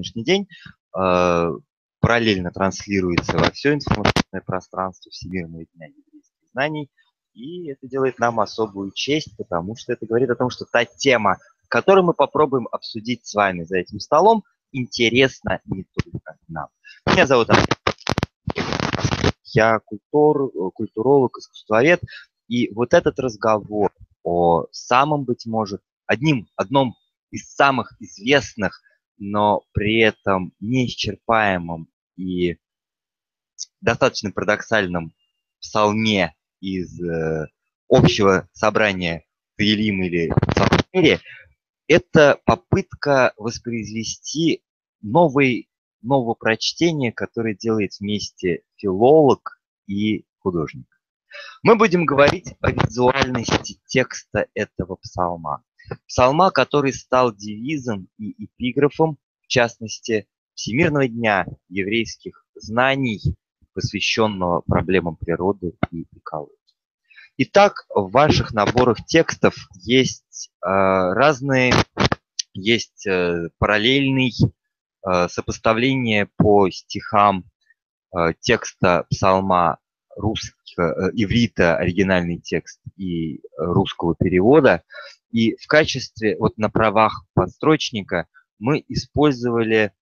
сегодняшний день э, параллельно транслируется во все информационное пространство Всемирного дня еврейских знаний. И это делает нам особую честь, потому что это говорит о том, что та тема, которую мы попробуем обсудить с вами за этим столом, интересна не только нам. Меня зовут Андрей. Я культур, культуролог, искусствовед. И вот этот разговор о самом, быть может, одним, одном из самых известных, но при этом неисчерпаемом и достаточно парадоксальном псалме из э, общего собрания Таилим или Псалмерия, это попытка воспроизвести новый, нового прочтения, которое делает вместе филолог и художник. Мы будем говорить о визуальности текста этого псалма. Псалма, который стал девизом и эпиграфом, в частности, Всемирного дня еврейских знаний, посвященного проблемам природы и экологии. Итак, в ваших наборах текстов есть э, разные, есть э, параллельный э, сопоставление по стихам э, текста псалма русского, э, иврита, оригинальный текст и русского перевода. И в качестве, вот на правах подстрочника мы использовали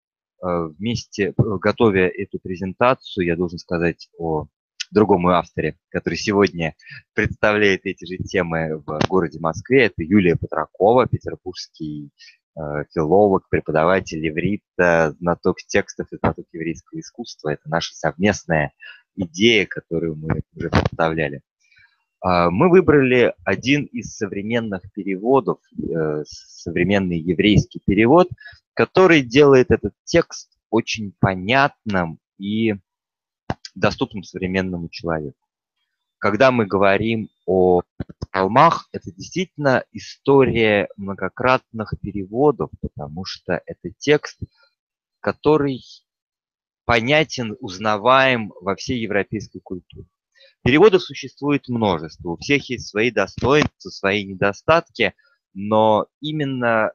э, вместе, готовя эту презентацию, я должен сказать о другом авторе, который сегодня представляет эти же темы в городе Москве. Это Юлия Петракова, петербургский э, филолог, преподаватель иврита, знаток текстов и знаток еврейского искусства. Это наша совместная идея, которую мы уже представляли. А, мы выбрали один из современных переводов, э, современный еврейский перевод, который делает этот текст очень понятным и доступным современному человеку. Когда мы говорим о псалмах, это действительно история многократных переводов, потому что это текст, который понятен, узнаваем во всей европейской культуре. Переводов существует множество, у всех есть свои достоинства, свои недостатки, но именно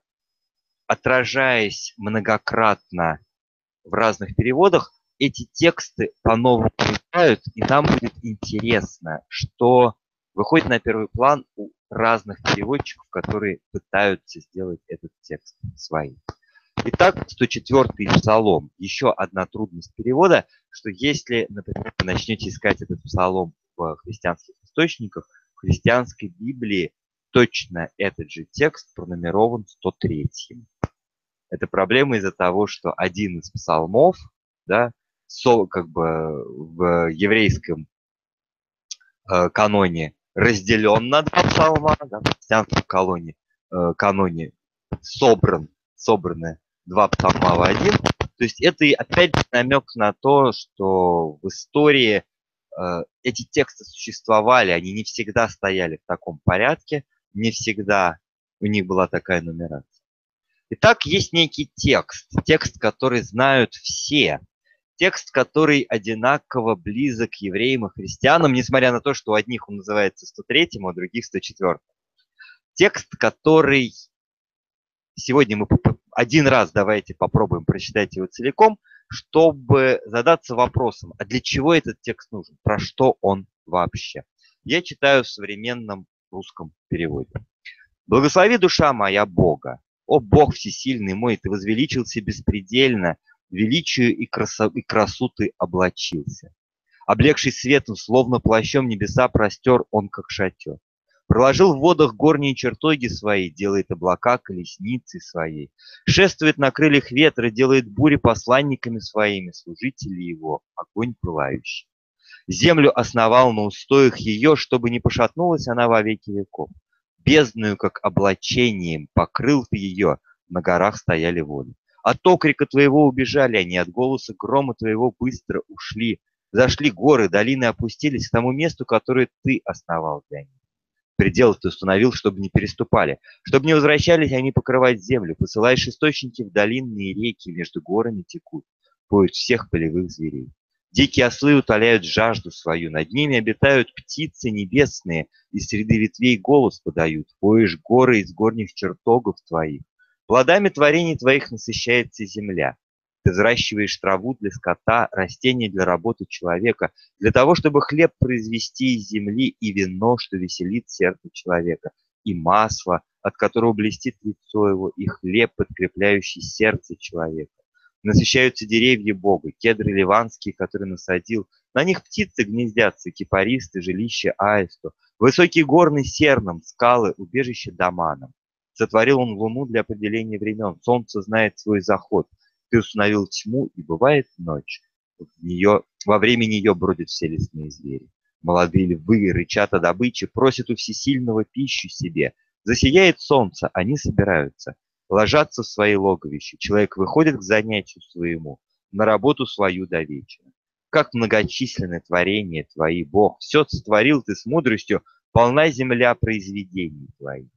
отражаясь многократно в разных переводах, эти тексты по-новому читают, и нам будет интересно, что выходит на первый план у разных переводчиков, которые пытаются сделать этот текст своим. Итак, 104-й псалом. Еще одна трудность перевода, что если, например, вы начнете искать этот псалом в христианских источниках, в христианской Библии точно этот же текст пронумерован 103-м. Это проблема из-за того, что один из псалмов, да, как бы в еврейском э, каноне разделен на два псалма, да, в христианском колоне, э, каноне собран, собраны два псалма в один. То есть это опять намек на то, что в истории э, эти тексты существовали, они не всегда стояли в таком порядке, не всегда у них была такая нумерация. Итак, есть некий текст, текст, который знают все, текст, который одинаково близок евреям и христианам, несмотря на то, что у одних он называется 103, а у других 104. Текст, который сегодня мы один раз давайте попробуем прочитать его целиком, чтобы задаться вопросом, а для чего этот текст нужен, про что он вообще. Я читаю в современном русском переводе. «Благослови душа моя Бога, о Бог всесильный мой, ты возвеличился беспредельно, величию и, красо, и красу ты облачился. Облегший светом, словно плащом небеса простер он, как шатер. Проложил в водах горние чертоги свои, делает облака колесницы своей. Шествует на крыльях ветра, делает бури посланниками своими, служители его, огонь пылающий. Землю основал на устоях ее, чтобы не пошатнулась она во веки веков. Бездную, как облачением, покрыл ты ее, на горах стояли воды. От окрика твоего убежали они, от голоса грома твоего быстро ушли. Зашли горы, долины опустились к тому месту, которое ты основал для них. Предел ты установил, чтобы не переступали, чтобы не возвращались они покрывать землю. Посылаешь источники в долинные реки, между горами текут, поют всех полевых зверей. Дикие ослы утоляют жажду свою, над ними обитают птицы небесные, из среды ветвей голос подают, поешь горы из горних чертогов твоих. Плодами творений твоих насыщается земля. Ты взращиваешь траву для скота, растения для работы человека, для того, чтобы хлеб произвести из земли и вино, что веселит сердце человека, и масло, от которого блестит лицо его, и хлеб, подкрепляющий сердце человека. Насыщаются деревья Бога, кедры ливанские, которые насадил. На них птицы гнездятся, кипаристы, жилище аисту. Высокие горны серном, скалы, убежище доманом. Сотворил он луну для определения времен. Солнце знает свой заход. Ты установил тьму, и бывает ночь. В нее, во время нее бродят все лесные звери. Молодые львы рычат о добыче, просят у всесильного пищу себе. Засияет солнце, они собираются, ложатся в свои логовища. Человек выходит к занятию своему, на работу свою до вечера. Как многочисленны творения твои, Бог, все сотворил ты с мудростью, полна земля произведений твоих.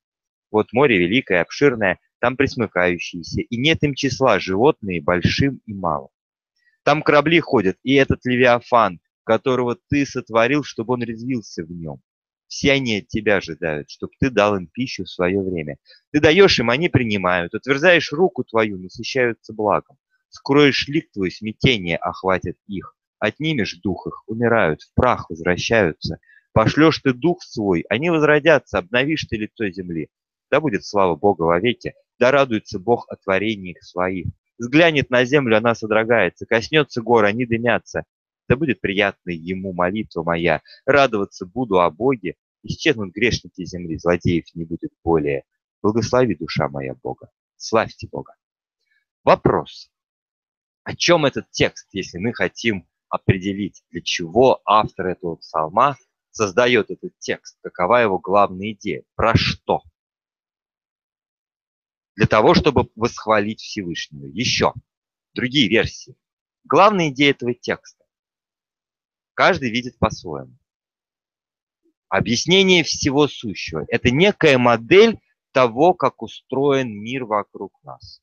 Вот море великое, обширное, там присмыкающиеся, и нет им числа, животные большим и малым. Там корабли ходят, и этот Левиафан, которого ты сотворил, чтобы он резвился в нем. Все они от тебя ожидают, чтобы ты дал им пищу в свое время. Ты даешь им, они принимают. Утверждаешь руку твою, насыщаются благом. Скроешь лик твой, смятение охватит их. Отнимешь дух их, умирают, в прах возвращаются. Пошлешь ты дух свой, они возродятся, обновишь ты лицо земли. Да будет слава Бога вовеки, да радуется Бог о творениях своих. Взглянет на землю, она содрогается, коснется гор, они дымятся. Да будет приятной ему молитва моя, радоваться буду о Боге, исчезнут грешники земли, злодеев не будет более. Благослови, душа моя Бога, славьте Бога. Вопрос. О чем этот текст, если мы хотим определить, для чего автор этого псалма создает этот текст, какова его главная идея, про что? Для того, чтобы восхвалить Всевышнего. Еще другие версии. Главная идея этого текста каждый видит по-своему. Объяснение всего сущего – это некая модель того, как устроен мир вокруг нас.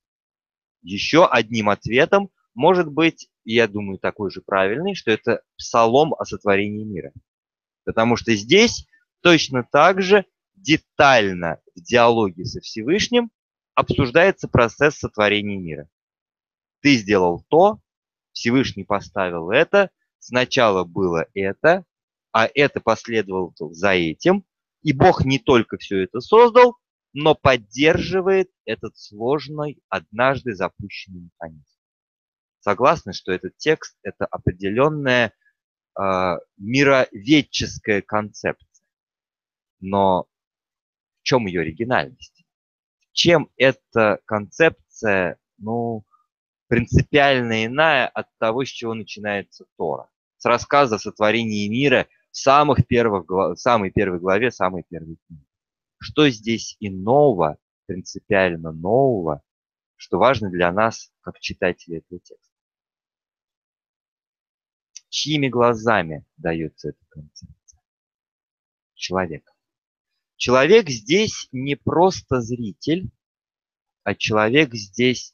Еще одним ответом может быть, я думаю, такой же правильный, что это псалом о сотворении мира. Потому что здесь точно так же детально в диалоге со Всевышним обсуждается процесс сотворения мира. Ты сделал то, Всевышний поставил это – Сначала было это, а это последовало за этим. И Бог не только все это создал, но поддерживает этот сложный, однажды запущенный механизм. Согласны, что этот текст – это определенная э, мироведческая концепция. Но в чем ее оригинальность? Чем эта концепция, ну, принципиально иная от того, с чего начинается Тора? с рассказа о сотворении мира в самых первых, в самой первой главе, самой первой книги. Что здесь иного, принципиально нового, что важно для нас, как читателей этого текста? Чьими глазами дается эта концепция? Человек. Человек здесь не просто зритель, а человек здесь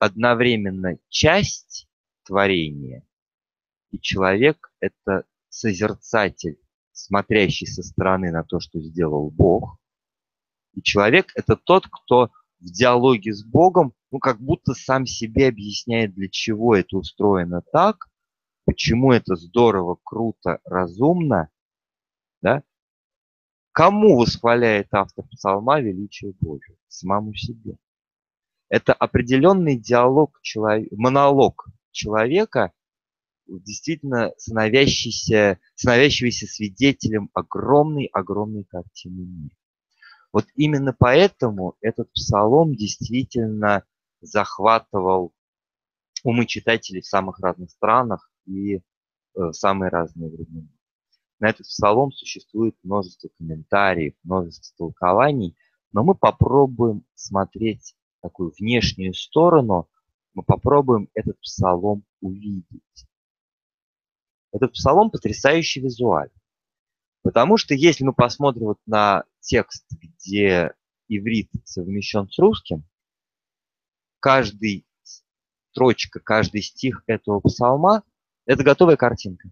одновременно часть творения и человек – это созерцатель, смотрящий со стороны на то, что сделал Бог. И человек – это тот, кто в диалоге с Богом, ну, как будто сам себе объясняет, для чего это устроено так, почему это здорово, круто, разумно, да? Кому восхваляет автор псалма величие Божие? Самому себе. Это определенный диалог, монолог человека действительно становящийся, становящегося свидетелем огромной-огромной картины мира. Вот именно поэтому этот псалом действительно захватывал умы читателей в самых разных странах и э, в самые разные времена. На этот псалом существует множество комментариев, множество толкований, но мы попробуем смотреть такую внешнюю сторону, мы попробуем этот псалом увидеть. Этот псалом потрясающе визуален. Потому что если мы посмотрим вот на текст, где иврит совмещен с русским, каждый строчка, каждый стих этого псалма – это готовая картинка.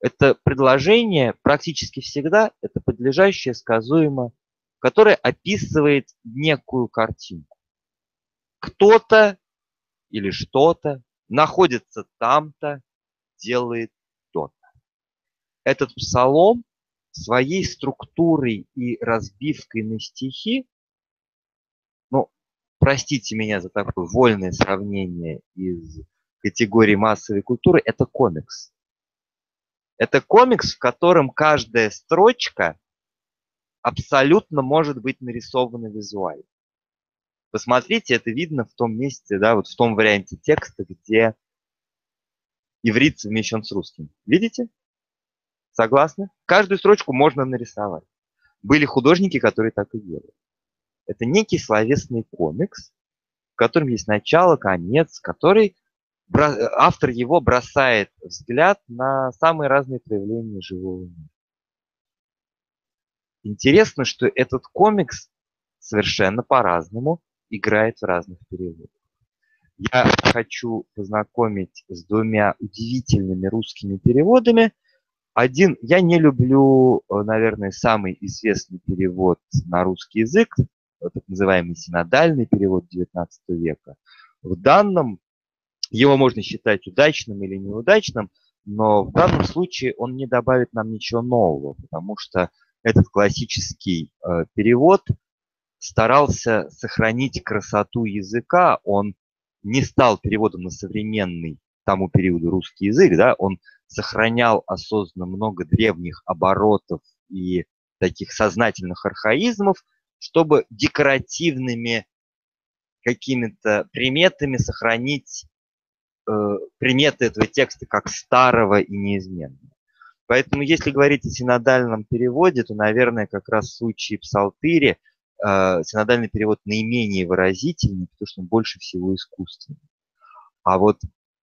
Это предложение практически всегда, это подлежащее сказуемо, которое описывает некую картинку. Кто-то или что-то находится там-то, делает то-то. Этот псалом своей структурой и разбивкой на стихи, ну, простите меня за такое вольное сравнение из категории массовой культуры, это комикс. Это комикс, в котором каждая строчка абсолютно может быть нарисована визуально. Посмотрите, это видно в том месте, да, вот в том варианте текста, где иврит совмещен с русским. Видите? Согласны? Каждую строчку можно нарисовать. Были художники, которые так и делали. Это некий словесный комикс, в котором есть начало, конец, который автор его бросает взгляд на самые разные проявления живого мира. Интересно, что этот комикс совершенно по-разному играет в разных переводах. Я хочу познакомить с двумя удивительными русскими переводами. Один, я не люблю, э, наверное, самый известный перевод на русский язык, так называемый синодальный перевод XIX века. В данном его можно считать удачным или неудачным, но в данном случае он не добавит нам ничего нового, потому что этот классический э, перевод старался сохранить красоту языка, он не стал переводом на современный тому периоду русский язык, да, он сохранял осознанно много древних оборотов и таких сознательных архаизмов, чтобы декоративными какими-то приметами сохранить приметы этого текста как старого и неизменного. Поэтому, если говорить о синодальном переводе, то, наверное, как раз в случае псалтыри – э, синодальный перевод наименее выразительный, потому что он больше всего искусственный. А вот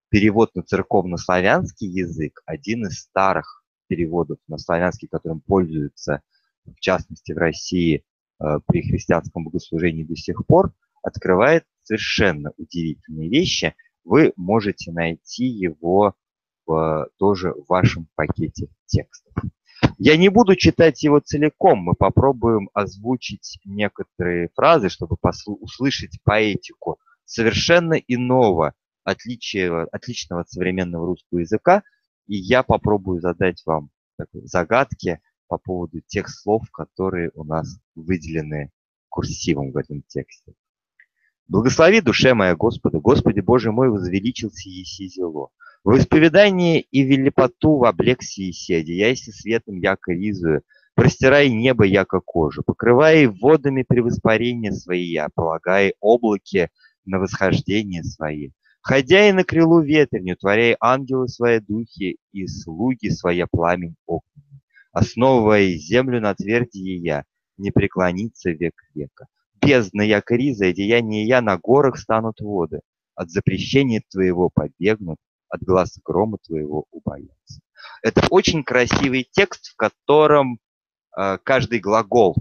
перевод на церковно-славянский язык, один из старых переводов на славянский, которым пользуются, в частности, в России э, при христианском богослужении до сих пор, открывает совершенно удивительные вещи. Вы можете найти его в, тоже в вашем пакете текстов. Я не буду читать его целиком, мы попробуем озвучить некоторые фразы, чтобы услышать поэтику совершенно иного, отличия, отличного от современного русского языка, и я попробую задать вам загадки по поводу тех слов, которые у нас выделены курсивом в этом тексте. Благослови душе моя Господа, Господи Боже мой, возвеличился еси зело. В исповедании и велипоту в облекси еси, одеяйся светом, яко ризую, простирай небо, яко кожу, покрывай водами при воспарении свои, а полагай облаки на восхождение свои. Ходя и на крылу ветренью, творяй ангелы свои духи и слуги своя пламень огненный. Основывая землю на тверди я, не преклонится век века яко риза, деяния я, на горах станут воды. От запрещения твоего побегнут, от глаз грома твоего убоятся. Это очень красивый текст, в котором э, каждый глагол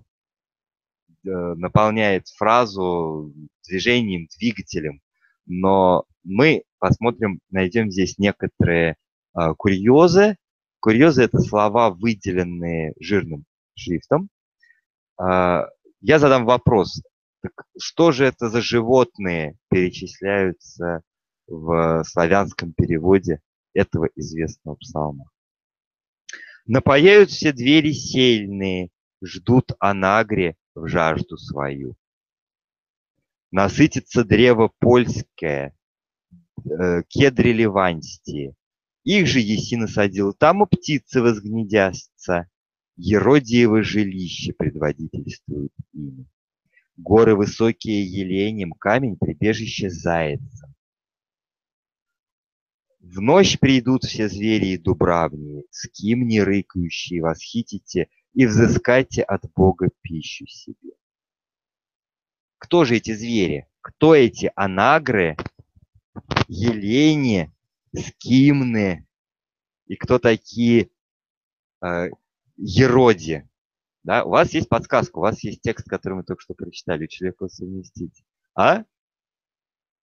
э, наполняет фразу движением, двигателем. Но мы посмотрим, найдем здесь некоторые э, курьезы. Курьезы – это слова, выделенные жирным шрифтом. Э, я задам вопрос. Так что же это за животные перечисляются в славянском переводе этого известного псалма? Напаяют все двери сельные, ждут анагре в жажду свою. Насытится древо польское, э, кедри ливанстии. Их же еси насадил, там и птицы возгнедятся. Еродиево жилище предводительствует ими. Горы высокие еленем, камень прибежище зайца. В ночь придут все звери и дубравнии, скимни рыкающие, восхитите и взыскайте от Бога пищу себе. Кто же эти звери? Кто эти анагры, елени, скимны и кто такие э, ероди? Да? У вас есть подсказка, у вас есть текст, который мы только что прочитали, очень легко совместить. А?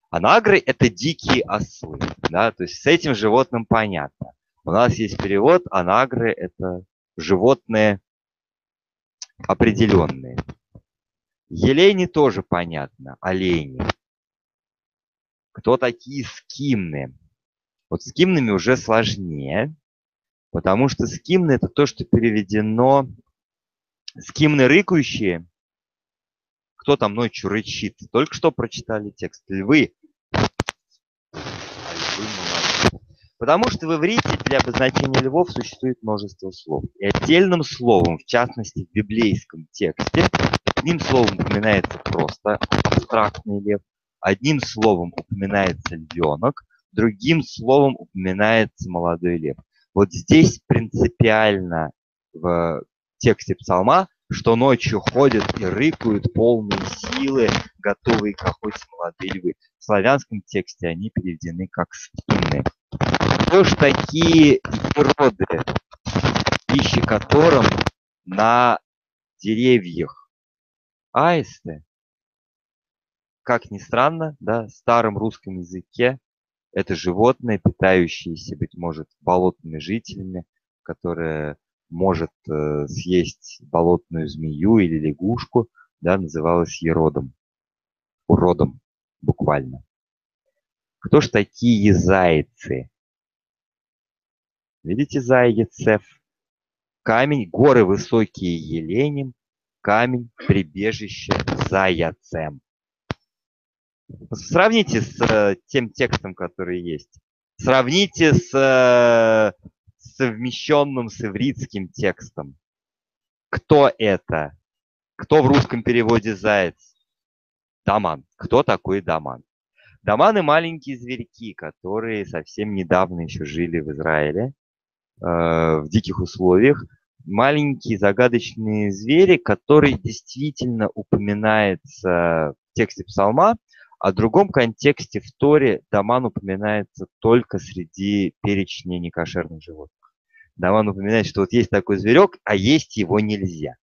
Анагры – это дикие ослы. Да? То есть с этим животным понятно. У нас есть перевод, анагры – это животные определенные. Елени тоже понятно, олени. Кто такие скимны? Вот скимнами уже сложнее, потому что скимны – это то, что переведено скимны рыкающие. Кто там ночью рычит? Только что прочитали текст. Львы. А Потому что в иврите для обозначения львов существует множество слов. И отдельным словом, в частности в библейском тексте, одним словом упоминается просто абстрактный лев, одним словом упоминается львенок, другим словом упоминается молодой лев. Вот здесь принципиально в тексте псалма, что ночью ходят и рыкают полные силы, готовые к охоте молодые львы. В славянском тексте они переведены как скины кто ж такие природы, пищи которым на деревьях аисты? Как ни странно, да, в старом русском языке это животное, питающееся, быть может, болотными жителями, которое может э, съесть болотную змею или лягушку, да, называлось еродом, уродом буквально. Кто ж такие зайцы? Видите, Зайцев? Камень, горы высокие еленем, камень, прибежище заяцем. Сравните с э, тем текстом, который есть. Сравните с э, совмещенным с ивритским текстом. Кто это? Кто в русском переводе заяц? Даман. Кто такой Даман? Даманы маленькие зверьки, которые совсем недавно еще жили в Израиле Э, в диких условиях. Маленькие загадочные звери, которые действительно упоминается в тексте псалма, а в другом контексте в Торе Даман упоминается только среди перечня некошерных животных. Даман упоминает, что вот есть такой зверек, а есть его нельзя.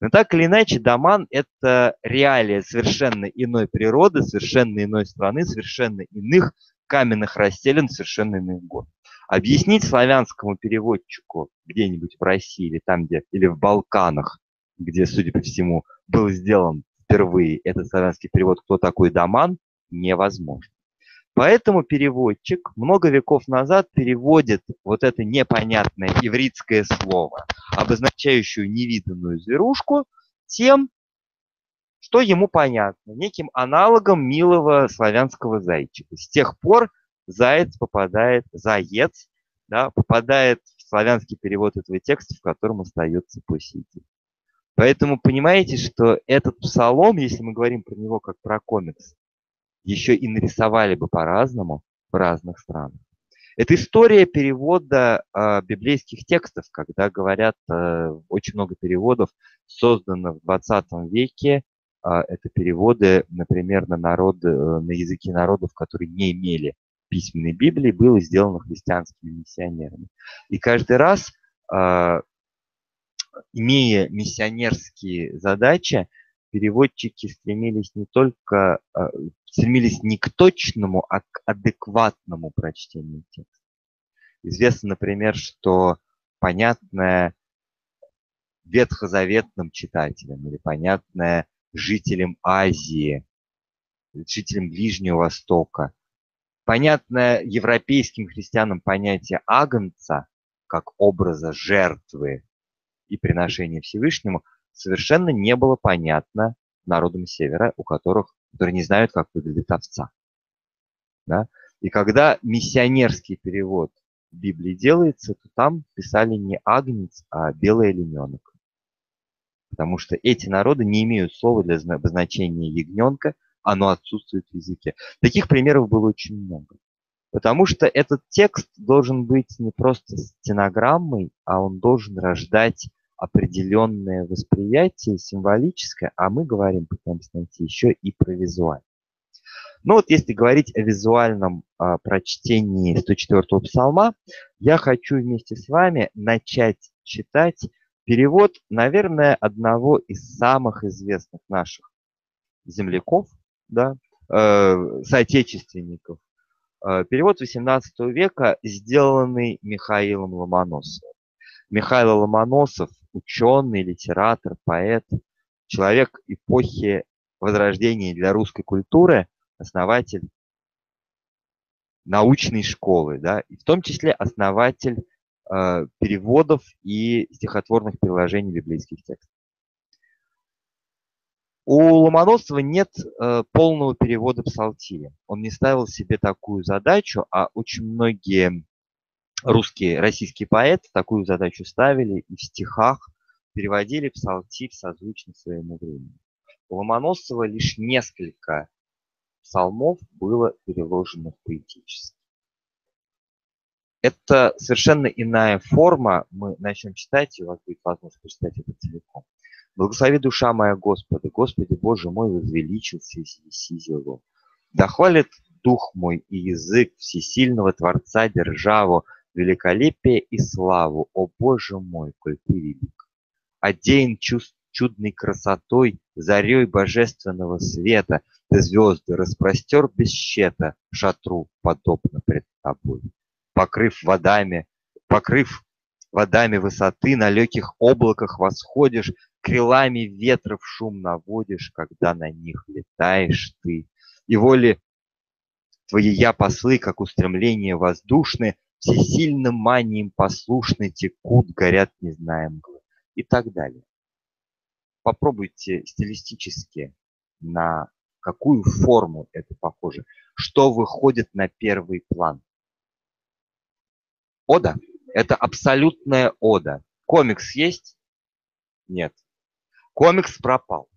Но так или иначе, Даман – это реалия совершенно иной природы, совершенно иной страны, совершенно иных каменных расселен, совершенно иных гор объяснить славянскому переводчику где-нибудь в России или там где, или в Балканах, где, судя по всему, был сделан впервые этот славянский перевод «Кто такой Даман?» невозможно. Поэтому переводчик много веков назад переводит вот это непонятное ивритское слово, обозначающее невиданную зверушку, тем, что ему понятно, неким аналогом милого славянского зайчика. С тех пор заяц попадает, заяц, да, попадает в славянский перевод этого текста, в котором остается по. Поэтому понимаете, что этот псалом, если мы говорим про него как про комикс, еще и нарисовали бы по-разному в разных странах. Это история перевода э, библейских текстов, когда говорят, э, очень много переводов создано в 20 веке. Э, это переводы, например, на, народы, э, на языки народов, которые не имели письменной Библии было сделано христианскими миссионерами. И каждый раз, а, имея миссионерские задачи, переводчики стремились не только а, стремились не к точному, а к адекватному прочтению текста. Известно, например, что понятное ветхозаветным читателям или понятное жителям Азии, жителям Ближнего Востока – понятное европейским христианам понятие агнца как образа жертвы и приношения Всевышнему совершенно не было понятно народам Севера, у которых, которые не знают, как выглядит овца. Да? И когда миссионерский перевод Библии делается, то там писали не агнец, а белый олененок. Потому что эти народы не имеют слова для обозначения ягненка – оно отсутствует в языке. Таких примеров было очень много. Потому что этот текст должен быть не просто стенограммой, а он должен рождать определенное восприятие символическое, а мы говорим, пытаемся найти еще и про визуальное. Ну вот если говорить о визуальном а, прочтении 104-го псалма, я хочу вместе с вами начать читать перевод, наверное, одного из самых известных наших земляков, да, э, соотечественников. Э, перевод XVIII века, сделанный Михаилом Ломоносовым. Михаил Ломоносов – ученый, литератор, поэт, человек эпохи Возрождения для русской культуры, основатель научной школы, да, и в том числе основатель э, переводов и стихотворных переложений библейских текстов. У Ломоносова нет э, полного перевода псалтири. Он не ставил себе такую задачу, а очень многие русские, российские поэты такую задачу ставили и в стихах переводили псалтирь созвучно своему времени. У Ломоносова лишь несколько псалмов было переложено поэтически. Это совершенно иная форма. Мы начнем читать, и у вас будет возможность прочитать это целиком. Благослови душа моя Господа, Господи Боже мой, возвеличился и сизило. Да хвалит дух мой и язык всесильного Творца державу, великолепие и славу, о Боже мой, коль ты велик. Одеян чувств чудной красотой, зарей божественного света, ты звезды распростер без щета, шатру подобно пред тобой. Покрыв водами, покрыв водами высоты, на легких облаках восходишь, крилами ветров шум наводишь, когда на них летаешь ты. И воли твои я послы, как устремления воздушные, всесильным манием послушны текут, горят, не зная мглы. И так далее. Попробуйте стилистически на какую форму это похоже, что выходит на первый план. Ода – это абсолютная ода. Комикс есть? Нет. Комикс пропал.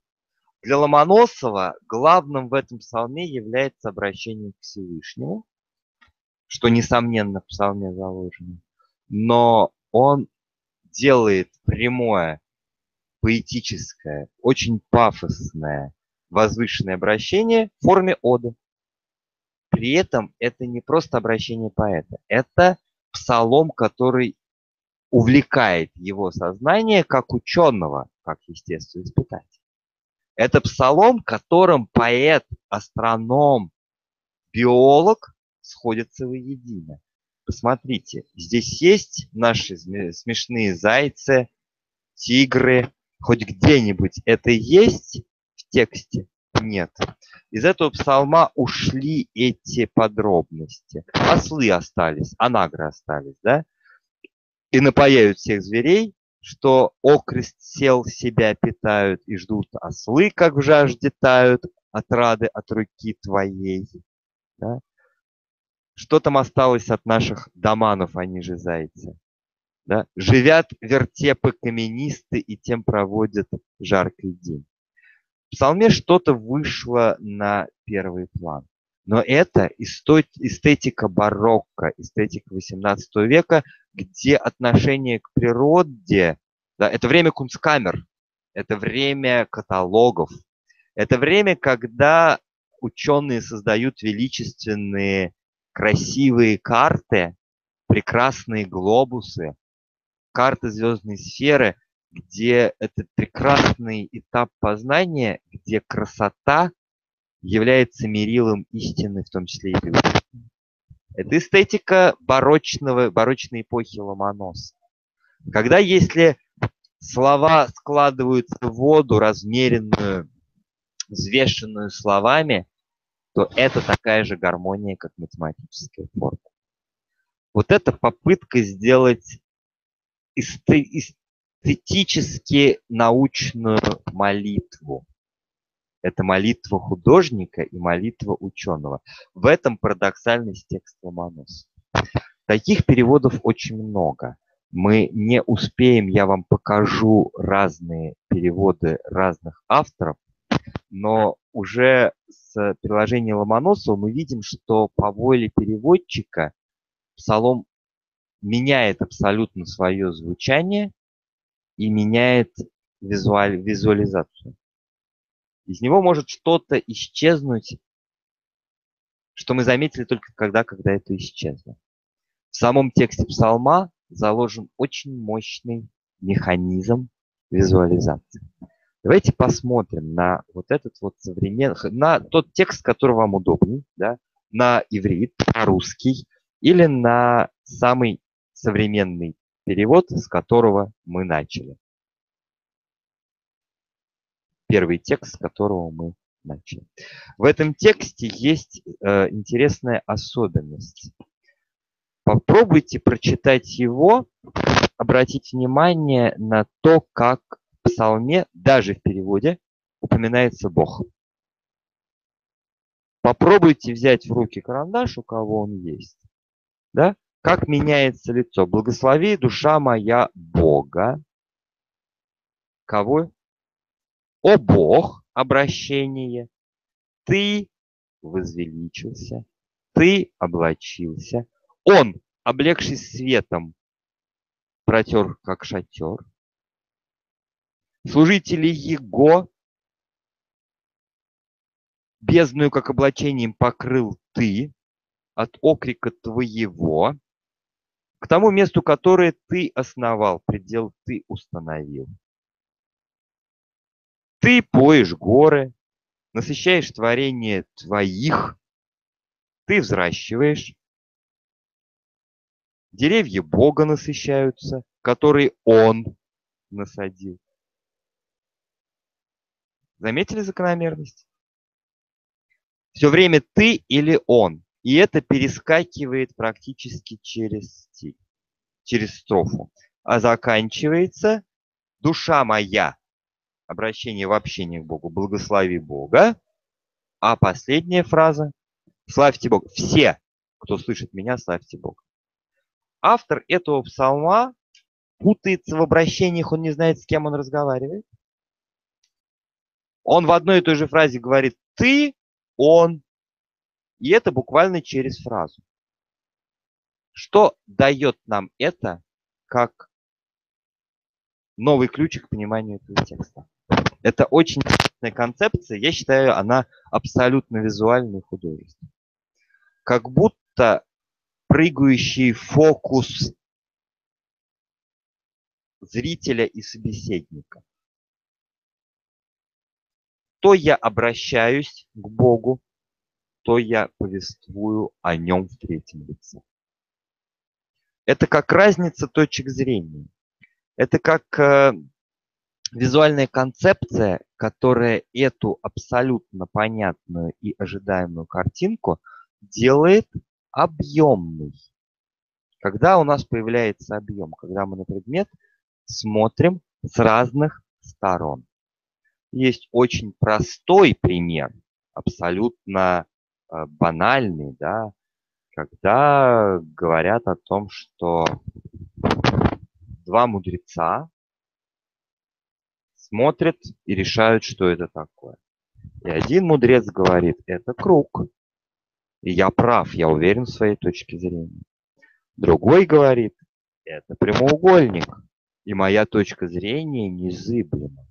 Для Ломоносова главным в этом псалме является обращение к Всевышнему, что, несомненно, в псалме заложено. Но он делает прямое, поэтическое, очень пафосное, возвышенное обращение в форме оды. При этом это не просто обращение поэта, это псалом, который увлекает его сознание как ученого, как естественно испытать. Это псалом, которым поэт, астроном, биолог сходятся воедино. Посмотрите, здесь есть наши смешные зайцы, тигры, хоть где-нибудь это есть в тексте? Нет. Из этого псалма ушли эти подробности. Ослы остались, анагры остались, да? И напаяют всех зверей, что окрест сел себя питают и ждут ослы, как в жажде тают, отрады от руки твоей. Да? Что там осталось от наших доманов, они же зайцы? Да? Живят вертепы каменисты и тем проводят жаркий день. В псалме что-то вышло на первый план. Но это эстетика барокко, эстетика XVIII века, где отношение к природе, да, это время кунсткамер, это время каталогов, это время, когда ученые создают величественные, красивые карты, прекрасные глобусы, карты звездной сферы, где это прекрасный этап познания, где красота является мерилом истины, в том числе и библейской. Это эстетика барочного, барочной эпохи Ломоносова. Когда если слова складываются в воду, размеренную, взвешенную словами, то это такая же гармония, как математическая форма. Вот это попытка сделать эстетически научную молитву. Это молитва художника и молитва ученого. В этом парадоксальность текста Ломоносова. Таких переводов очень много. Мы не успеем, я вам покажу разные переводы разных авторов, но уже с приложения Ломоносова мы видим, что по воле переводчика псалом меняет абсолютно свое звучание и меняет визуаль, визуализацию. Из него может что-то исчезнуть, что мы заметили только когда, когда это исчезло. В самом тексте псалма заложен очень мощный механизм визуализации. Давайте посмотрим на вот этот вот современный, на тот текст, который вам удобнее, да, на иврит, на русский или на самый современный перевод, с которого мы начали первый текст, с которого мы Иначе. В этом тексте есть э, интересная особенность. Попробуйте прочитать его, обратите внимание на то, как псалме, даже в переводе, упоминается Бог. Попробуйте взять в руки карандаш, у кого он есть. Да? Как меняется лицо? Благослови, душа моя, Бога. Кого? О Бог, обращение. Ты возвеличился, ты облачился. Он, облегшись светом, протер, как шатер. Служители Его бездную, как облачением, покрыл ты от окрика твоего, к тому месту, которое ты основал, предел ты установил. Ты поешь горы, насыщаешь творение твоих, ты взращиваешь. Деревья Бога насыщаются, которые Он насадил. Заметили закономерность? Все время ты или он. И это перескакивает практически через стиль, через строфу. А заканчивается душа моя. Обращение в общение к Богу. Благослови Бога. А последняя фраза. Славьте Бога. Все, кто слышит меня, славьте Бога. Автор этого псалма путается в обращениях, он не знает, с кем он разговаривает. Он в одной и той же фразе говорит «ты», «он», и это буквально через фразу. Что дает нам это как новый ключик к пониманию этого текста? Это очень интересная концепция. Я считаю, она абсолютно визуальная и. Как будто прыгающий фокус зрителя и собеседника. То я обращаюсь к Богу, то я повествую о нем в третьем лице. Это как разница точек зрения. Это как э, визуальная концепция, которая эту абсолютно понятную и ожидаемую картинку делает объемной. Когда у нас появляется объем, когда мы на предмет смотрим с разных сторон. Есть очень простой пример, абсолютно э, банальный, да, когда говорят о том, что два мудреца смотрят и решают, что это такое. И один мудрец говорит, это круг. И я прав, я уверен в своей точке зрения. Другой говорит, это прямоугольник. И моя точка зрения незыблема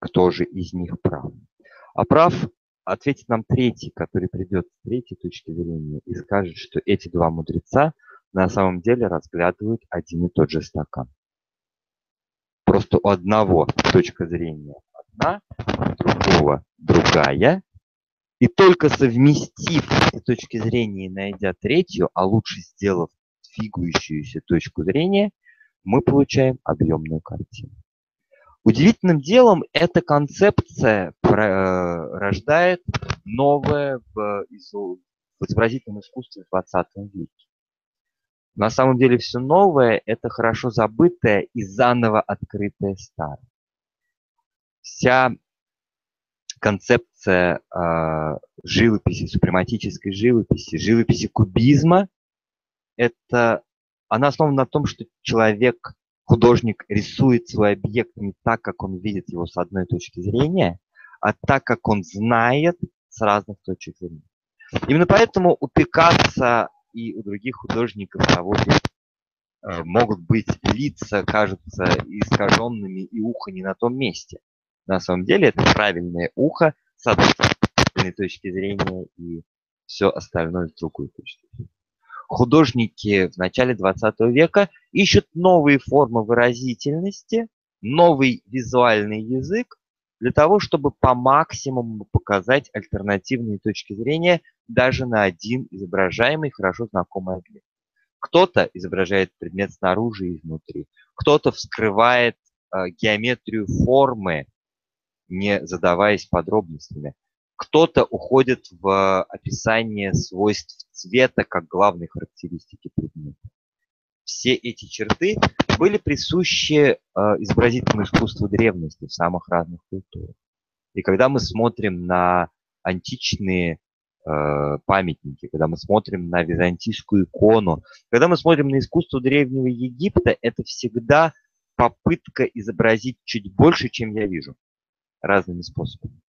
кто же из них прав. А прав ответит нам третий, который придет с третьей точки зрения и скажет, что эти два мудреца на самом деле разглядывают один и тот же стакан. Просто у одного точка зрения одна, у другого другая. И только совместив эти точки зрения и найдя третью, а лучше сделав двигающуюся точку зрения, мы получаем объемную картину. Удивительным делом эта концепция э, рождает новое в изобразительном искусстве в 20 веке. На самом деле все новое – это хорошо забытое и заново открытое старое. Вся концепция э, живописи, супрематической живописи, живописи кубизма – это она основана на том, что человек художник рисует свой объект не так, как он видит его с одной точки зрения, а так, как он знает с разных точек зрения. Именно поэтому у Пикассо и у других художников того э, могут быть лица, кажутся искаженными и ухо не на том месте. На самом деле это правильное ухо с одной точки зрения и все остальное с другой точки зрения художники в начале 20 века ищут новые формы выразительности, новый визуальный язык для того, чтобы по максимуму показать альтернативные точки зрения даже на один изображаемый, хорошо знакомый объект. Кто-то изображает предмет снаружи и изнутри, кто-то вскрывает э, геометрию формы, не задаваясь подробностями. кто-то уходит в описание свойств цвета как главной характеристики предмета. Все эти черты были присущи э, изобразительному искусству древности в самых разных культурах. И когда мы смотрим на античные э, памятники, когда мы смотрим на византийскую икону, когда мы смотрим на искусство древнего Египта, это всегда попытка изобразить чуть больше, чем я вижу, разными способами.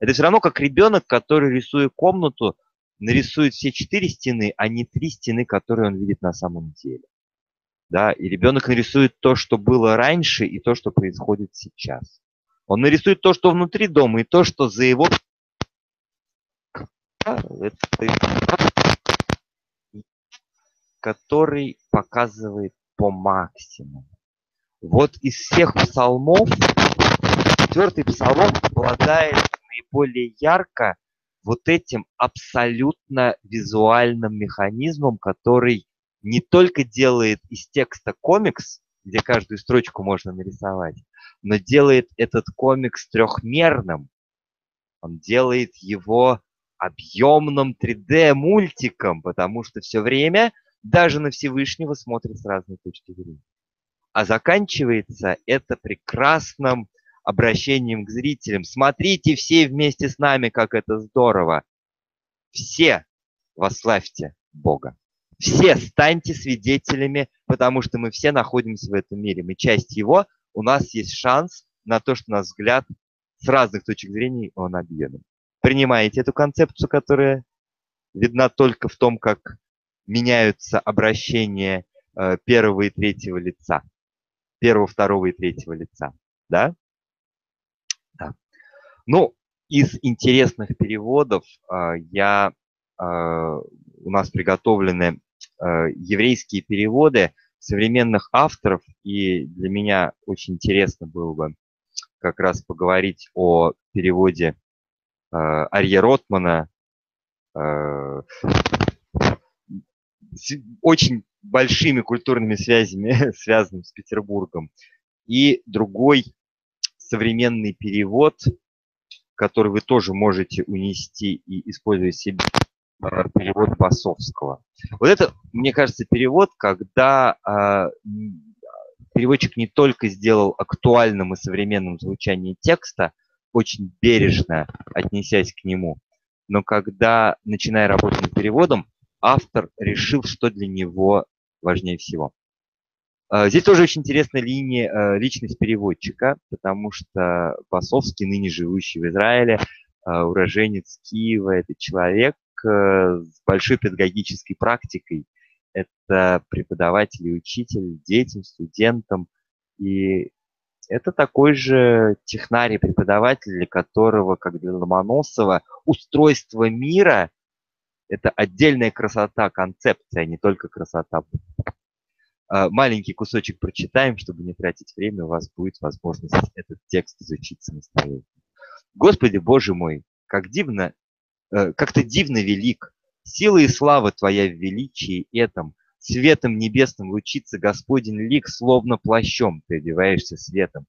Это все равно как ребенок, который, рисуя комнату, нарисует все четыре стены, а не три стены, которые он видит на самом деле. Да, и ребенок нарисует то, что было раньше, и то, что происходит сейчас. Он нарисует то, что внутри дома, и то, что за его... который показывает по максимуму. Вот из всех псалмов, четвертый псалом обладает наиболее ярко вот этим абсолютно визуальным механизмом, который не только делает из текста комикс, где каждую строчку можно нарисовать, но делает этот комикс трехмерным. Он делает его объемным 3D-мультиком, потому что все время даже на Всевышнего смотрит с разной точки зрения. А заканчивается это прекрасным обращением к зрителям. Смотрите все вместе с нами, как это здорово. Все восславьте Бога. Все станьте свидетелями, потому что мы все находимся в этом мире. Мы часть его, у нас есть шанс на то, что наш взгляд с разных точек зрения он объемен. Принимаете эту концепцию, которая видна только в том, как меняются обращения э, первого и третьего лица первого, второго и третьего лица. Да? Ну, из интересных переводов э, я, э, у нас приготовлены э, еврейские переводы современных авторов, и для меня очень интересно было бы как раз поговорить о переводе Арье Ротмана. Очень большими культурными связями, связанным с Петербургом, и другой современный перевод, который вы тоже можете унести и использовать себе, перевод Басовского. Вот это, мне кажется, перевод, когда э, переводчик не только сделал актуальным и современным звучание текста, очень бережно отнесясь к нему, но когда, начиная работать над переводом, автор решил, что для него важнее всего. А, здесь тоже очень интересная линия, э, личность переводчика, потому что Басовский, ныне живущий в Израиле, а, уроженец Киева, это человек с большой педагогической практикой. Это преподаватель и учитель детям, студентам. И это такой же технарий преподаватель, для которого, как для Ломоносова, устройство мира это отдельная красота, концепция, а не только красота. А, маленький кусочек прочитаем, чтобы не тратить время, у вас будет возможность этот текст изучить самостоятельно. Господи Боже мой, как дивно, э, как ты дивно велик, сила и слава Твоя в величии этом, светом небесным лучится Господень лик, словно плащом ты одеваешься светом.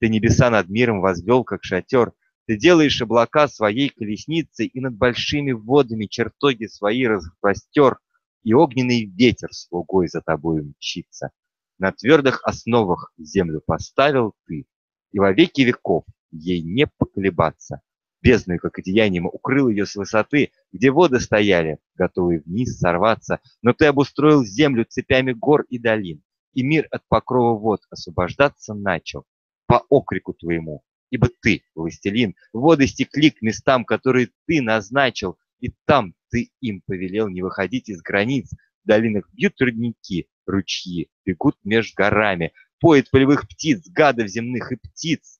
Ты небеса над миром возвел, как шатер, ты делаешь облака своей колесницей, и над большими водами чертоги свои распростер, и огненный ветер слугой за тобой мчится. На твердых основах землю поставил ты, и во веки веков ей не поколебаться. Бездную, как одеянием, укрыл ее с высоты, где воды стояли, готовые вниз сорваться. Но ты обустроил землю цепями гор и долин, и мир от покрова вод освобождаться начал по окрику твоему ибо ты, властелин, воды стекли к местам, которые ты назначил, и там ты им повелел не выходить из границ. В долинах бьют родники, ручьи, бегут меж горами, поет полевых птиц, гадов земных и птиц.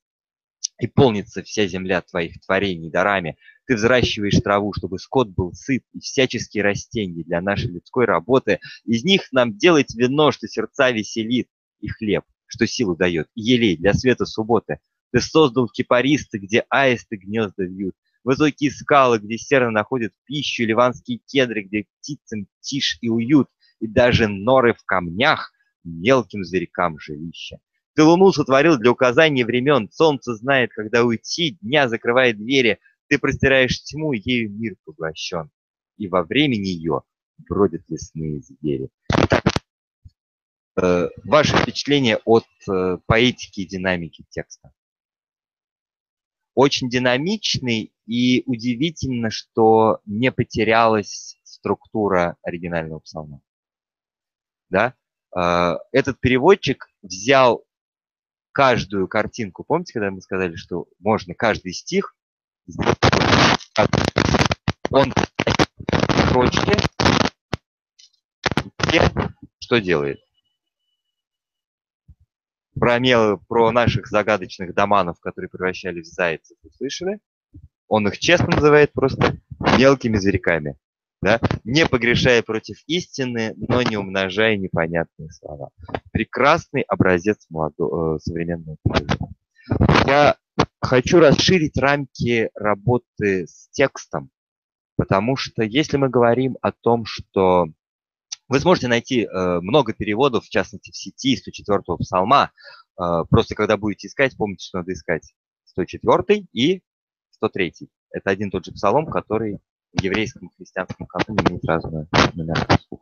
И полнится вся земля твоих творений дарами. Ты взращиваешь траву, чтобы скот был сыт, и всяческие растения для нашей людской работы. Из них нам делать вино, что сердца веселит, и хлеб, что силу дает, и елей для света субботы. Ты создал кипаристы, где аисты гнезда вьют, высокие скалы, где серно находят пищу, ливанские кедры, где птицам тишь и уют, и даже норы в камнях мелким зверькам жилища. Ты луну сотворил для указания времен, солнце знает, когда уйти, дня закрывает двери, Ты простираешь тьму, ею мир поглощен, и во времени ее бродят лесные звери. Э, ваше впечатление от э, поэтики и динамики текста? Очень динамичный и удивительно, что не потерялась структура оригинального псалма. Да? Э, этот переводчик взял каждую картинку. Помните, когда мы сказали, что можно каждый стих он строчки что делает? Про, мел, про наших загадочных доманов, которые превращались в зайцев, услышали? Он их честно называет просто мелкими зверьками да, не погрешая против истины, но не умножая непонятные слова. Прекрасный образец молодого, э, современного перевода. Я хочу расширить рамки работы с текстом, потому что если мы говорим о том, что вы сможете найти э, много переводов, в частности в сети 104-го псалма, э, просто когда будете искать, помните, что надо искать 104 и 103. Это один и тот же псалом, который в еврейском и христианском каноне имеет разную нумерацию.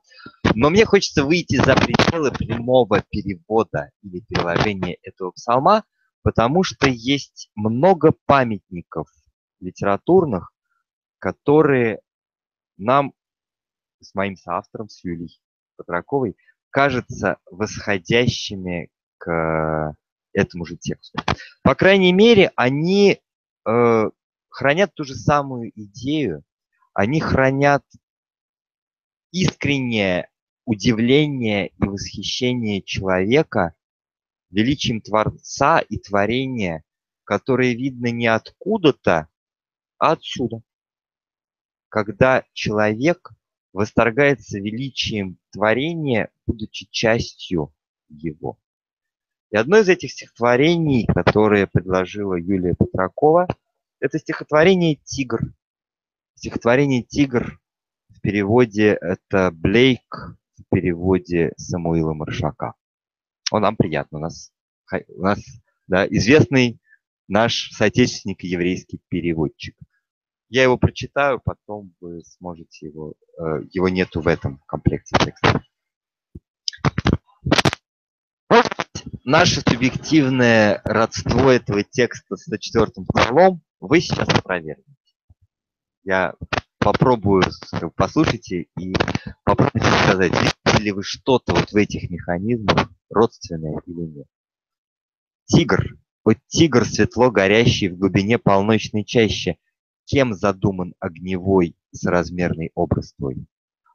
Но мне хочется выйти за пределы прямого перевода или переложения этого псалма, потому что есть много памятников литературных, которые нам с моим соавтором, с Юлией Патраковой, кажутся восходящими к этому же тексту. По крайней мере, они э, хранят ту же самую идею, они хранят искреннее удивление и восхищение человека величием Творца и творения, которое видно не откуда-то, а отсюда. Когда человек восторгается величием творения, будучи частью его. И одно из этих стихотворений, которое предложила Юлия Петракова, это стихотворение «Тигр». Стихотворение «Тигр» в переводе это Блейк, в переводе Самуила Маршака. Он нам приятно. У нас, у нас да, известный наш соотечественник еврейский переводчик. Я его прочитаю, потом вы сможете его... Э, его нету в этом комплекте текста. Наше субъективное родство этого текста с 104 псалом вы сейчас опровергнете я попробую, послушайте и попробуйте сказать, видите ли вы что-то вот в этих механизмах родственное или нет. Тигр, вот тигр светло горящий в глубине полночной чаще, кем задуман огневой соразмерный образ твой?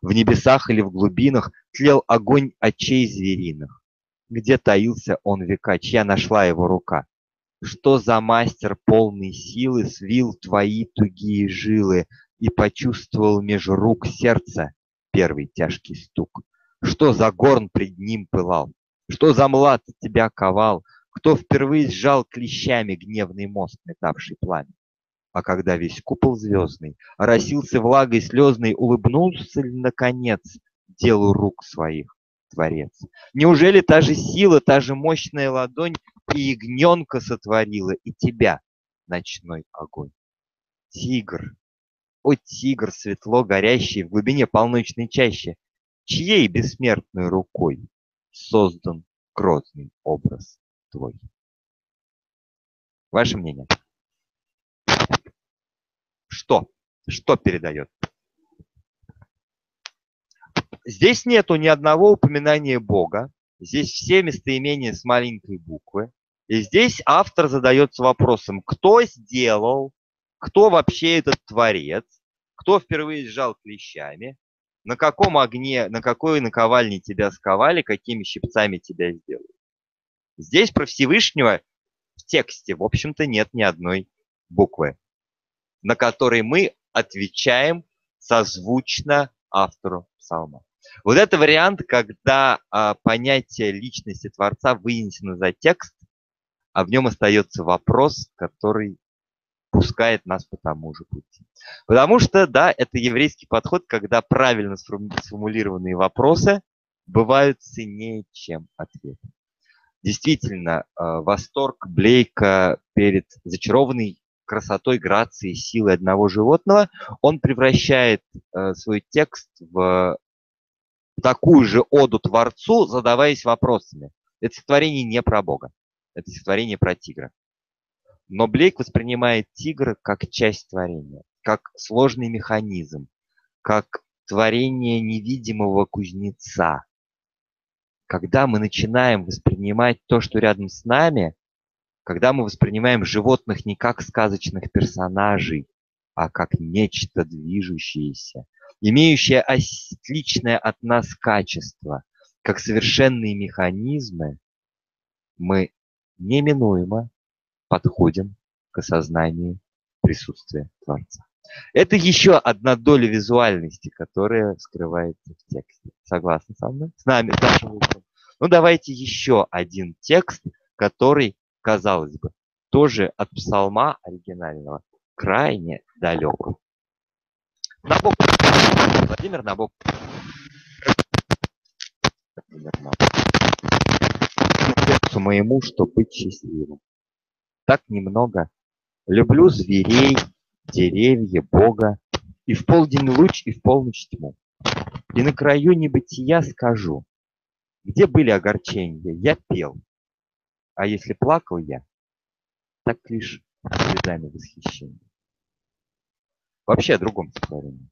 В небесах или в глубинах тлел огонь очей звериных. Где таился он века, чья нашла его рука? Что за мастер полный силы свил твои тугие жилы и почувствовал меж рук сердца первый тяжкий стук? Что за горн пред ним пылал? Что за млад тебя ковал? Кто впервые сжал клещами гневный мост, метавший пламя? А когда весь купол звездный оросился влагой слезной, улыбнулся ли, наконец, делу рук своих Творец? Неужели та же сила, та же мощная ладонь и ягненка сотворила, и тебя, ночной огонь. Тигр, о тигр, светло горящий в глубине полночной чащи, чьей бессмертной рукой создан грозный образ твой? Ваше мнение? Что? Что передает? Здесь нету ни одного упоминания Бога. Здесь все местоимения с маленькой буквы. И здесь автор задается вопросом, кто сделал, кто вообще этот творец, кто впервые сжал клещами, на каком огне, на какой наковальне тебя сковали, какими щипцами тебя сделали. Здесь про Всевышнего в тексте, в общем-то, нет ни одной буквы, на которой мы отвечаем созвучно автору псалма. Вот это вариант, когда а, понятие личности Творца вынесено за текст, а в нем остается вопрос, который пускает нас по тому же пути. Потому что, да, это еврейский подход, когда правильно сформулированные вопросы бывают ценнее, чем ответы. Действительно, э, восторг Блейка перед зачарованной красотой, грацией, силой одного животного, он превращает э, свой текст в такую же оду Творцу, задаваясь вопросами. Это стихотворение не про Бога, это стихотворение про тигра. Но Блейк воспринимает тигра как часть творения, как сложный механизм, как творение невидимого кузнеца. Когда мы начинаем воспринимать то, что рядом с нами, когда мы воспринимаем животных не как сказочных персонажей, а как нечто движущееся, имеющее отличное от нас качество, как совершенные механизмы, мы неминуемо подходим к осознанию присутствия Творца. Это еще одна доля визуальности, которая скрывается в тексте. Согласны со мной? С нами, с нашим. Ну, давайте еще один текст, который, казалось бы, тоже от псалма оригинального, крайне далек. Набоков. Владимир Набоков. Владимир Набоков. Сердцу моему, что быть счастливым. Так немного. Люблю зверей, деревья, Бога, и в полдень луч, и в полночь тьму. И на краю небытия скажу, где были огорчения, я пел, а если плакал я, так лишь слезами восхищения. Вообще о другом стихотворении.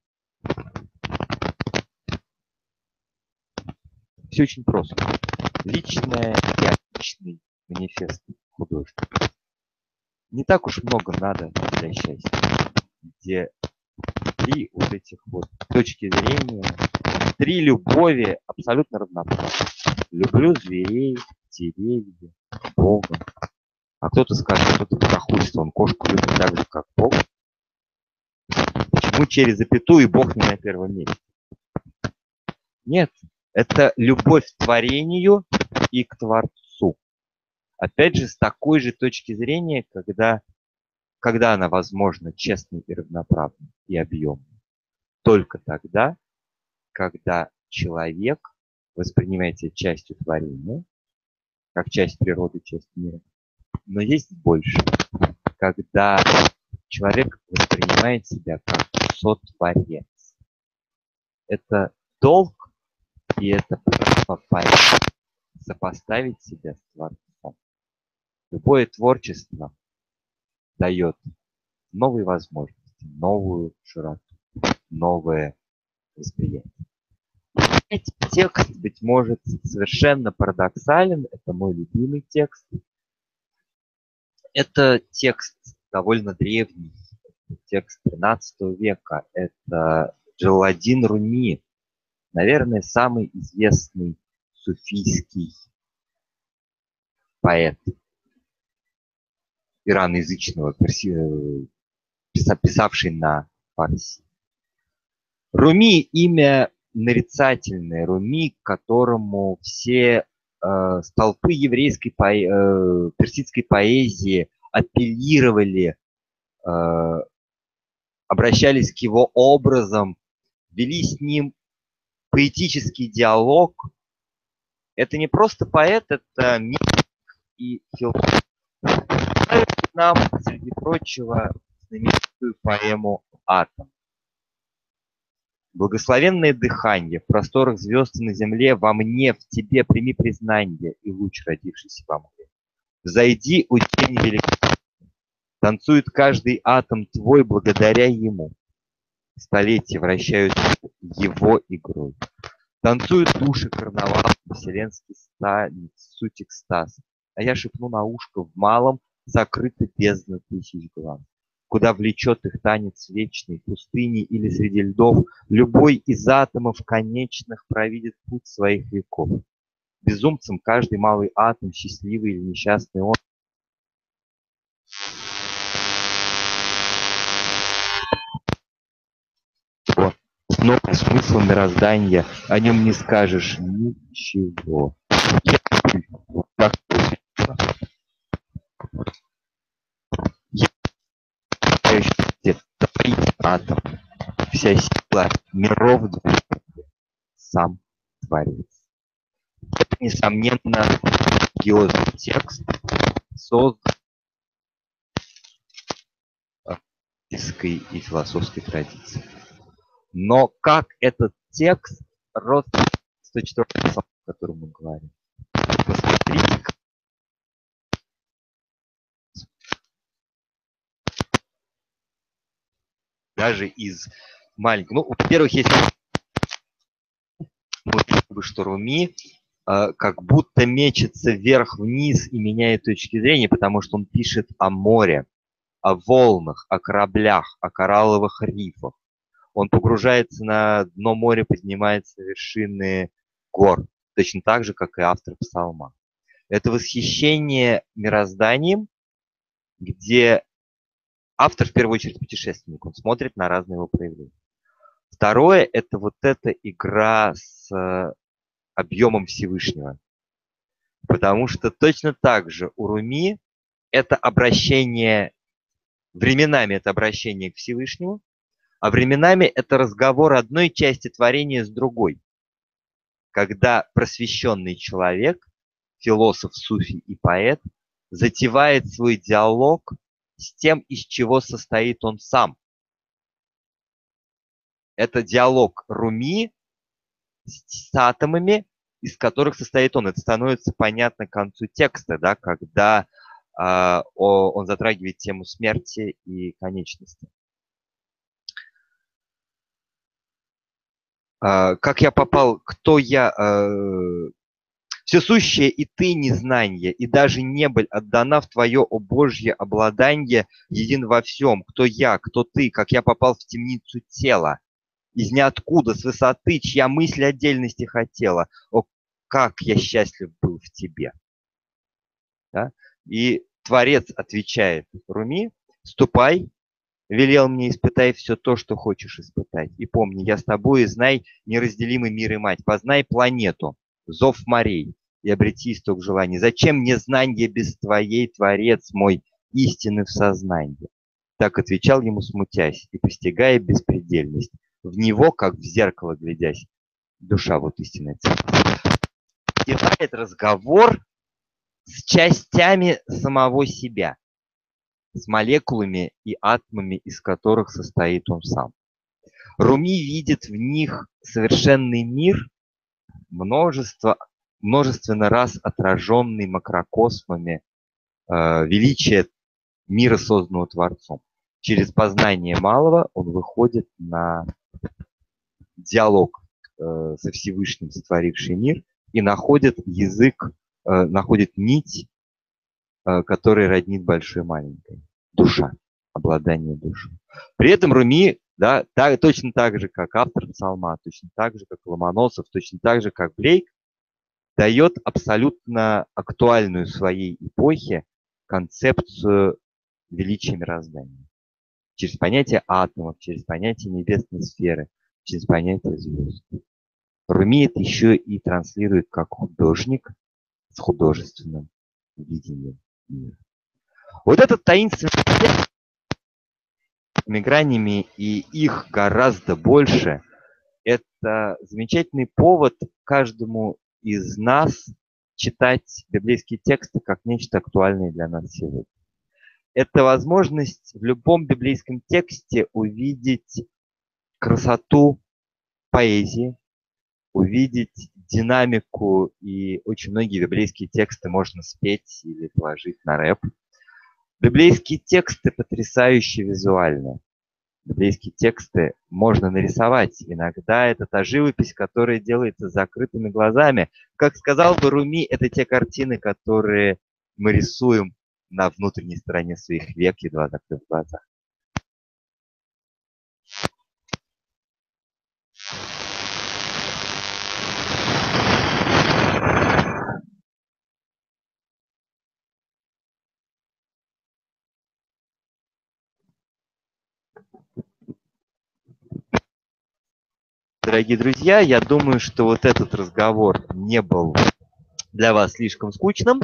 Все очень просто. Личное и личный манифест художника. Не так уж много надо для счастья где три вот этих вот точки зрения, три любови абсолютно равноправны. Люблю зверей, деревья, Бога. А кто-то скажет, что это богохульство, он кошку любит так же, как Бог. Почему через запятую Бог не на первом месте? Нет, это любовь к творению и к Творцу. Опять же, с такой же точки зрения, когда когда она возможна честной и равноправной и объемной? Только тогда, когда человек воспринимает себя частью творения, как часть природы, часть мира. Но есть больше. Когда человек воспринимает себя как сотворец. Это долг и это право сопоставить себя с Творцом. Любое творчество дает новые возможности, новую широту, новое восприятие. Текст, быть может, совершенно парадоксален. Это мой любимый текст. Это текст довольно древний. Текст 13 века. Это Джаладин Руми. Наверное, самый известный суфийский поэт ираноязычного, писавший на фарси. Руми – имя нарицательное, Руми, к которому все э, столпы еврейской по, э, персидской поэзии апеллировали, э, обращались к его образам, вели с ним поэтический диалог. Это не просто поэт, это мистик и философ нам, среди прочего, знаменитую поэму «Атом». Благословенное дыхание в просторах звезд на земле, во мне, в тебе прими признание и луч, родившийся во мне. Взойди, у тень великолепный, танцует каждый атом твой благодаря ему. Столетия вращают его игрой. Танцуют души карнавал, вселенский станет, суть экстаз. А я шепну на ушко в малом, закрыты бездны тысяч глаз. Куда влечет их танец вечный, пустыни или среди льдов, Любой из атомов конечных провидит путь своих веков. Безумцем каждый малый атом, счастливый или несчастный он, снова смысл мироздания, о нем не скажешь ничего. Как атом, вся сила миров сам Творец. Это, несомненно, религиозный текст, создан и философской традиции. Но как этот текст рос 104 о котором мы говорим. Посмотрите, даже из маленького. Ну, во-первых, бы что Руми как будто мечется вверх-вниз и меняет точки зрения, потому что он пишет о море, о волнах, о кораблях, о коралловых рифах. Он погружается на дно моря, поднимается на вершины гор, точно так же, как и автор псалма. Это восхищение мирозданием, где автор в первую очередь путешественник, он смотрит на разные его проявления. Второе – это вот эта игра с э, объемом Всевышнего. Потому что точно так же у Руми это обращение, временами это обращение к Всевышнему, а временами это разговор одной части творения с другой. Когда просвещенный человек, философ, суфий и поэт, затевает свой диалог с тем, из чего состоит он сам. Это диалог Руми с атомами, из которых состоит он. Это становится понятно к концу текста, да, когда э, он затрагивает тему смерти и конечности. Э, как я попал, кто я, э, Всесущее и ты незнание, и даже небыль отдана в твое, о Божье, обладание, един во всем. Кто я, кто ты, как я попал в темницу тела, из ниоткуда, с высоты, чья мысль отдельности хотела. О, как я счастлив был в тебе. Да? И Творец отвечает Руми, ступай, велел мне испытай все то, что хочешь испытать. И помни, я с тобой, и знай неразделимый мир и мать, познай планету, зов морей и обрети исток желаний. Зачем мне знанье без твоей, Творец мой, истины в сознании? Так отвечал ему, смутясь и постигая беспредельность. В него, как в зеркало глядясь, душа вот истинная. Кидает разговор с частями самого себя, с молекулами и атомами, из которых состоит он сам. Руми видит в них совершенный мир, множество, множественно раз отраженный макрокосмами э, величие мира, созданного Творцом. Через познание малого он выходит на диалог э, со Всевышним, сотворивший мир, и находит язык, э, находит нить, э, которая роднит большой и маленькой. Душа, обладание душой. При этом Руми да, так, точно так же, как автор псалма, точно так же, как Ломоносов, точно так же, как Блейк, дает абсолютно актуальную своей эпохе концепцию величия мироздания. Через понятие атомов, через понятие небесной сферы, через понятие звезд. Руми еще и транслирует как художник с художественным видением мира. Вот этот таинственный гранями, и их гораздо больше, это замечательный повод каждому из нас читать библейские тексты как нечто актуальное для нас сегодня. Это возможность в любом библейском тексте увидеть красоту поэзии, увидеть динамику, и очень многие библейские тексты можно спеть или положить на рэп – Библейские тексты потрясающе визуальны. Библейские тексты можно нарисовать. Иногда это та живопись, которая делается закрытыми глазами. Как сказал бы Руми, это те картины, которые мы рисуем на внутренней стороне своих век, едва закрыв глаза. Дорогие друзья. Я думаю, что вот этот разговор не был для вас слишком скучным.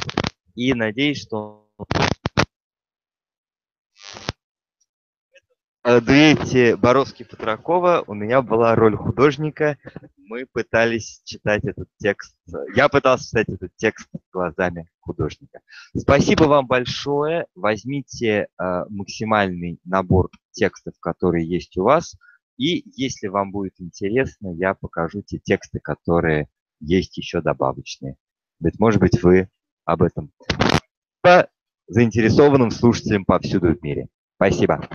И надеюсь, что дуэте Боровский-Петракова у меня была роль художника. Мы пытались читать этот текст. Я пытался читать этот текст глазами художника. Спасибо вам большое. Возьмите э, максимальный набор текстов, которые есть у вас. И если вам будет интересно, я покажу те тексты, которые есть еще добавочные. Ведь, может быть, вы об этом по заинтересованным слушателям повсюду в мире. Спасибо.